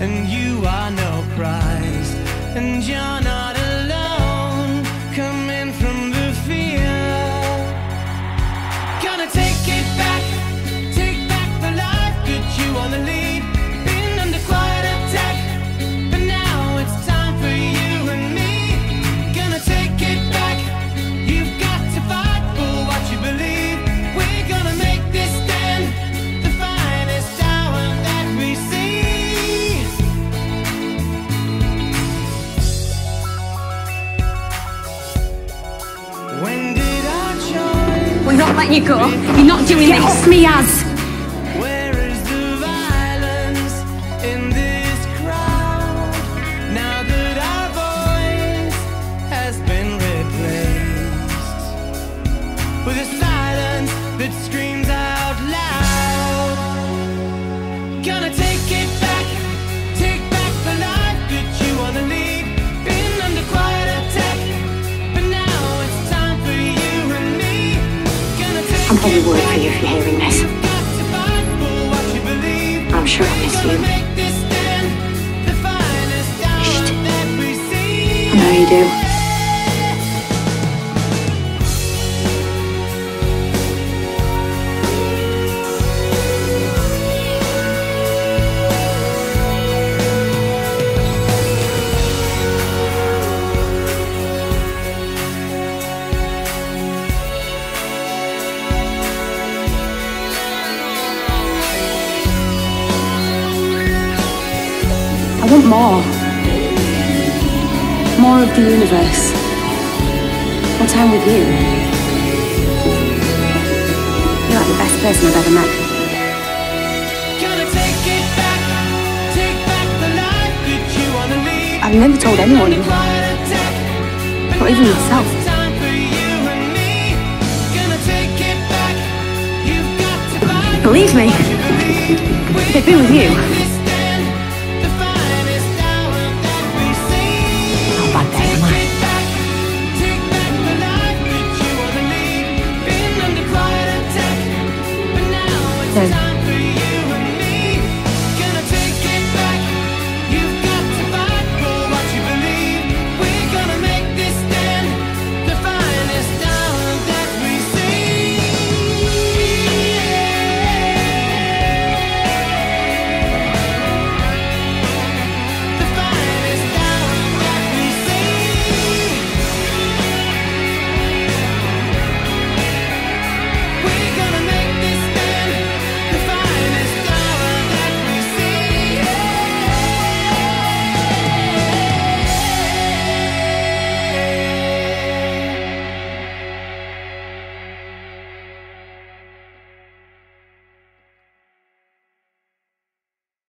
and you are no prize, and you're not. Let you go. You're not doing Get this. off me, Yaz! Where is the violence I'm it worried for you if you're hearing this. I'm sure I miss you. Shh. I know you do. I want more. More of the universe. More time with you. You're like the best person I've ever met. Gonna take it back, take back the life that you wanna lead. I've never told anyone, not even now yourself. it's time for you and me. Gonna take it back. You've got to fight Believe me, what you believe. if they've been with you,